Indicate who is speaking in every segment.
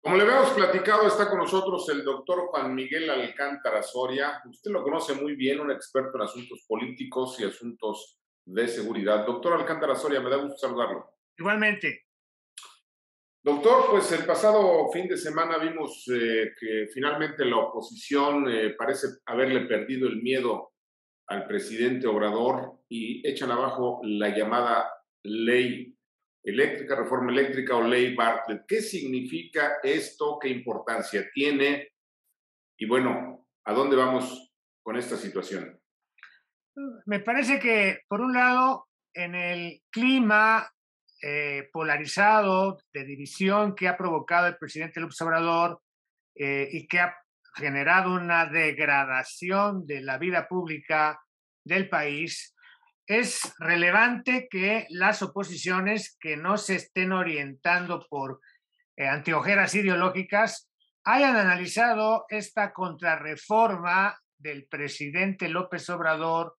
Speaker 1: Como le habíamos platicado, está con nosotros el doctor Juan Miguel Alcántara Soria. Usted lo conoce muy bien, un experto en asuntos políticos y asuntos de seguridad. Doctor Alcántara Soria, me da gusto saludarlo.
Speaker 2: Igualmente.
Speaker 1: Doctor, pues el pasado fin de semana vimos eh, que finalmente la oposición eh, parece haberle perdido el miedo al presidente Obrador y echan abajo la llamada ley eléctrica, reforma eléctrica o ley Bartlett. ¿Qué significa esto? ¿Qué importancia tiene? Y bueno, ¿a dónde vamos con esta situación?
Speaker 2: Me parece que, por un lado, en el clima eh, polarizado de división que ha provocado el presidente López Obrador eh, y que ha generado una degradación de la vida pública del país, es relevante que las oposiciones que no se estén orientando por eh, anteojeras ideológicas hayan analizado esta contrarreforma del presidente López Obrador,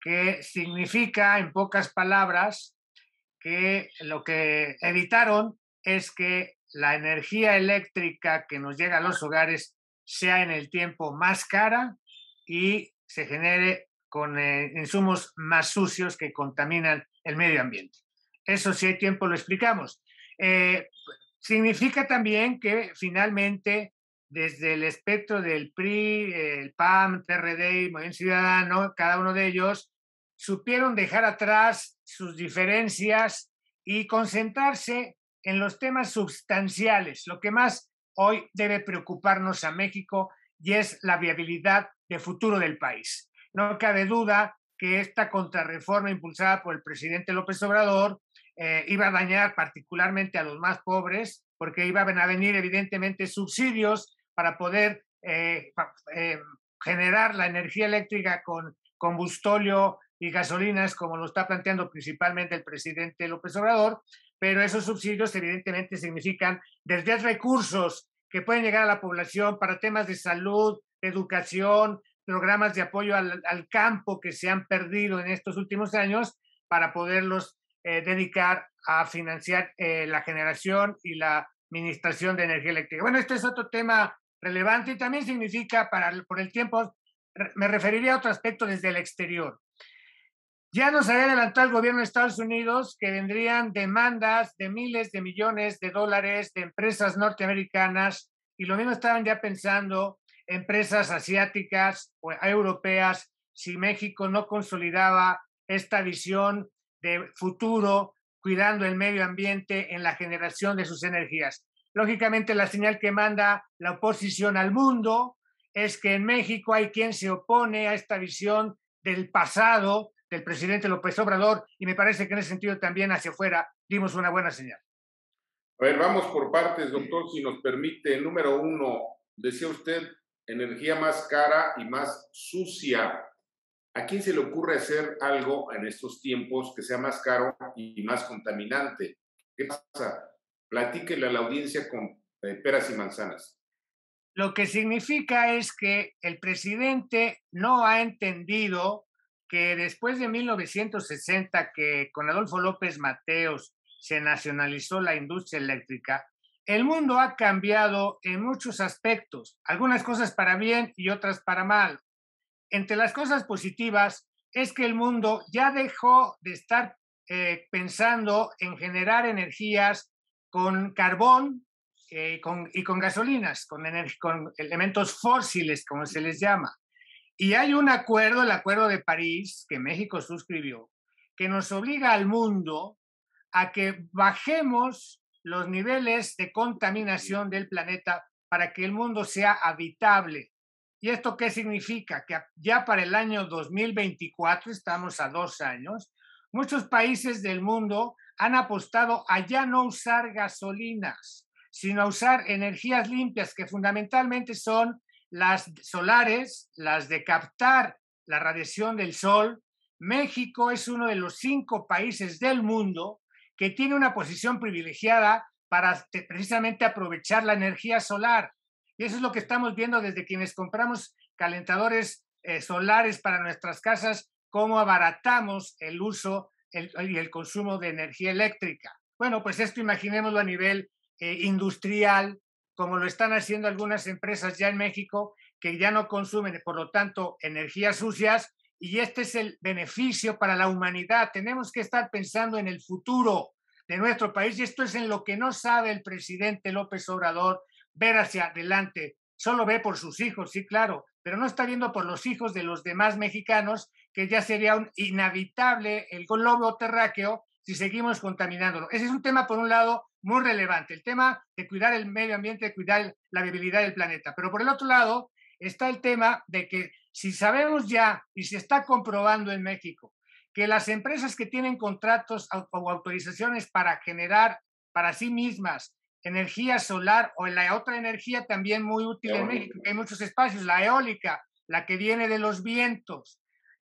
Speaker 2: que significa, en pocas palabras, que lo que evitaron es que la energía eléctrica que nos llega a los hogares sea en el tiempo más cara y se genere con eh, insumos más sucios que contaminan el medio ambiente. Eso si hay tiempo lo explicamos. Eh, significa también que finalmente desde el espectro del PRI, el PAM, PRD y Movimiento Ciudadano, cada uno de ellos supieron dejar atrás sus diferencias y concentrarse en los temas sustanciales, lo que más hoy debe preocuparnos a México y es la viabilidad de futuro del país. No cabe duda que esta contrarreforma impulsada por el presidente López Obrador eh, iba a dañar particularmente a los más pobres, porque iban a venir evidentemente subsidios para poder eh, eh, generar la energía eléctrica con combustóleo y gasolinas, como lo está planteando principalmente el presidente López Obrador, pero esos subsidios evidentemente significan desviar recursos que pueden llegar a la población para temas de salud, educación, programas de apoyo al, campo que se han perdido en estos últimos años para poderlos eh, dedicar a financiar eh, la generación y la administración de energía eléctrica. Bueno, este es otro tema relevante y también significa, para, por el tiempo, me referiría a otro aspecto desde el exterior. Ya nos había adelantado el gobierno de Estados Unidos que vendrían demandas de miles de millones de dólares de empresas norteamericanas y lo mismo estaban ya pensando empresas asiáticas o europeas si México no consolidaba esta visión de futuro cuidando el medio ambiente en la generación de sus energías. Lógicamente, la señal que manda la oposición al mundo es que en México hay quien se opone a esta visión del pasado del presidente López Obrador y me parece que en ese sentido también hacia afuera dimos una buena señal.
Speaker 1: A ver, vamos por partes, doctor, si nos permite. Número uno, decía usted, energía más cara y más sucia. ¿A quién se le ocurre hacer algo en estos tiempos que sea más caro y más contaminante? ¿Qué pasa? Platíquele a la audiencia con eh, peras y manzanas.
Speaker 2: Lo que significa es que el presidente no ha entendido que después de 1960, que con Adolfo López Mateos se nacionalizó la industria eléctrica, el mundo ha cambiado en muchos aspectos, algunas cosas para bien y otras para mal. Entre las cosas positivas es que el mundo ya dejó de estar eh, pensando en generar energías con carbón eh, y con gasolinas, con, con elementos fósiles, como se les llama. Y hay un acuerdo, el Acuerdo de París, que México suscribió, que nos obliga al mundo a que bajemos los niveles de contaminación del planeta para que el mundo sea habitable. ¿Y esto qué significa? Que ya para el año 2024, estamos a dos años, muchos países del mundo han apostado a ya no usar gasolinas, sino a usar energías limpias, que fundamentalmente son las solares, las de captar la radiación del sol. México es uno de los cinco países del mundo que tiene una posición privilegiada para precisamente aprovechar la energía solar. Y eso es lo que estamos viendo desde quienes compramos calentadores eh, solares para nuestras casas, cómo abaratamos el uso y el consumo de energía eléctrica. Bueno, pues esto imaginémoslo a nivel eh, industrial, como lo están haciendo algunas empresas ya en México, que ya no consumen, por lo tanto, energías sucias, y este es el beneficio para la humanidad. Tenemos que estar pensando en el futuro de nuestro país y esto es en lo que no sabe el presidente López Obrador ver hacia adelante. Solo ve por sus hijos, sí, claro, pero no está viendo por los hijos de los demás mexicanos, que ya sería un inhabitable el globo terráqueo si seguimos contaminándolo. Ese es un tema, por un lado, muy relevante, el tema de cuidar el medio ambiente, de cuidar la viabilidad del planeta. Pero por el otro lado está el tema de que si sabemos ya y se está comprobando en México que las empresas que tienen contratos o autorizaciones para generar para sí mismas energía solar o la otra energía también muy útil en México, hay muchos espacios, la eólica, la que viene de los vientos.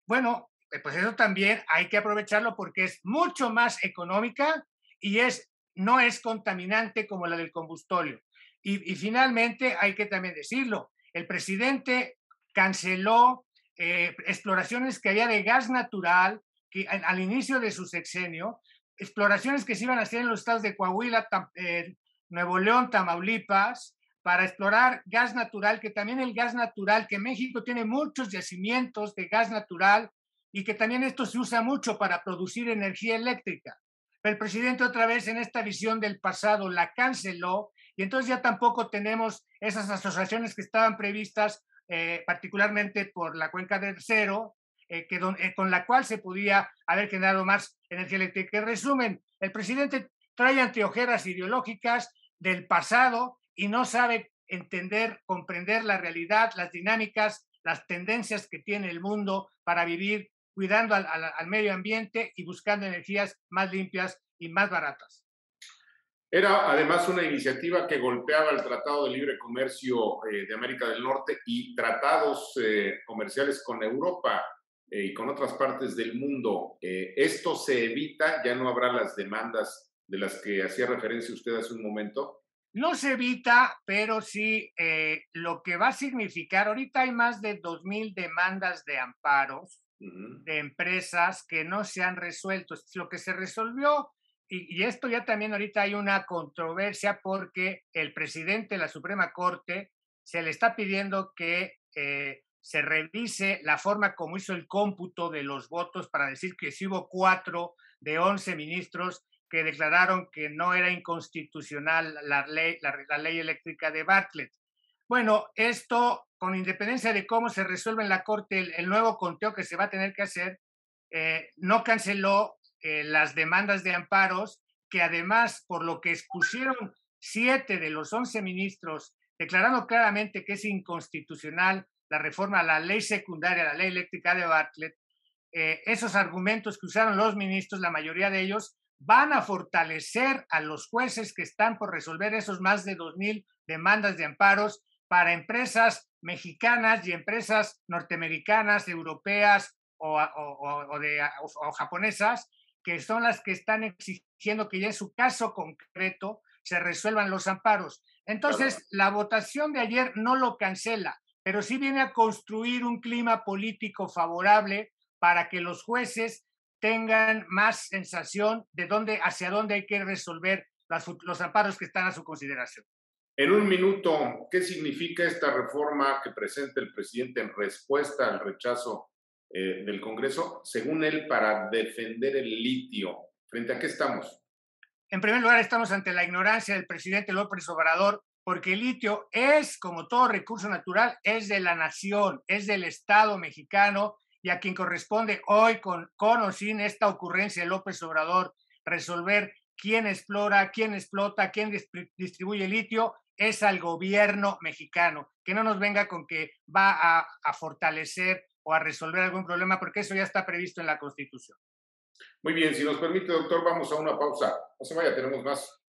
Speaker 2: Bueno, eh, pues eso también hay que aprovecharlo porque es mucho más económica y es, no es contaminante como la del combustorio. Y, y finalmente hay que también decirlo, el presidente canceló eh, exploraciones que había de gas natural que, al, inicio de su sexenio, exploraciones que se iban a hacer en los estados de Coahuila, eh, Nuevo León, Tamaulipas, para explorar gas natural, que también el gas natural, que México tiene muchos yacimientos de gas natural y que también esto se usa mucho para producir energía eléctrica. El presidente otra vez en esta visión del pasado la canceló y entonces ya tampoco tenemos esas asociaciones que estaban previstas eh, particularmente por la cuenca del Cero, eh, que eh, con la cual se podía haber generado más energía eléctrica. En resumen, el presidente trae anteojeras ideológicas del pasado y no sabe entender, comprender la realidad, las dinámicas, las tendencias que tiene el mundo para vivir cuidando al medio ambiente y buscando energías más limpias y más baratas.
Speaker 1: Era además una iniciativa que golpeaba el Tratado de Libre Comercio eh, de América del Norte y tratados eh, comerciales con Europa eh, y con otras partes del mundo. esto se evita, ya no habrá las demandas de las que hacía referencia usted hace un momento.
Speaker 2: No se evita, pero sí lo que va a significar, ahorita hay más de 2.000 demandas de amparos de empresas que no se han resuelto. Lo que se resolvió y, esto ya también ahorita hay una controversia porque el presidente de la Suprema Corte se le está pidiendo que eh, se revise la forma como hizo el cómputo de los votos para decir que si hubo cuatro de once ministros que declararon que no era inconstitucional la ley, la, ley eléctrica de Bartlett. Bueno, esto, con independencia de cómo se resuelve en la Corte el, nuevo conteo que se va a tener que hacer, eh, no canceló eh, las demandas de amparos, que además, por lo que expusieron siete de los once ministros, declarando claramente que es inconstitucional la reforma a la ley secundaria, la ley eléctrica de Bartlett, eh, esos argumentos que usaron los ministros, la mayoría de ellos, van a fortalecer a los jueces que están por resolver esos más de 2.000 demandas de amparos para empresas mexicanas y empresas norteamericanas, europeas o, de, o japonesas que son las que están exigiendo que ya en su caso concreto se resuelvan los amparos. Entonces, la votación de ayer no lo cancela, pero sí viene a construir un clima político favorable para que los jueces tengan más sensación de dónde, hacia dónde hay que resolver los amparos que están a su consideración.
Speaker 1: En un minuto, ¿qué significa esta reforma que presenta el presidente en respuesta al rechazo eh, del Congreso, según él, para defender el litio. ¿Frente a qué estamos?
Speaker 2: En primer lugar, estamos ante la ignorancia del presidente López Obrador, porque el litio es, como todo recurso natural, es de la nación, es del Estado mexicano y a quien corresponde hoy, con, con o sin esta ocurrencia de López Obrador, resolver quién explora, quién explota, quién distribuye litio, es al gobierno mexicano. Que no nos venga con que va a, a fortalecer o a resolver algún problema, porque eso ya está previsto en la Constitución.
Speaker 1: Muy bien, si nos permite, doctor, vamos a una pausa. No se vaya, tenemos más.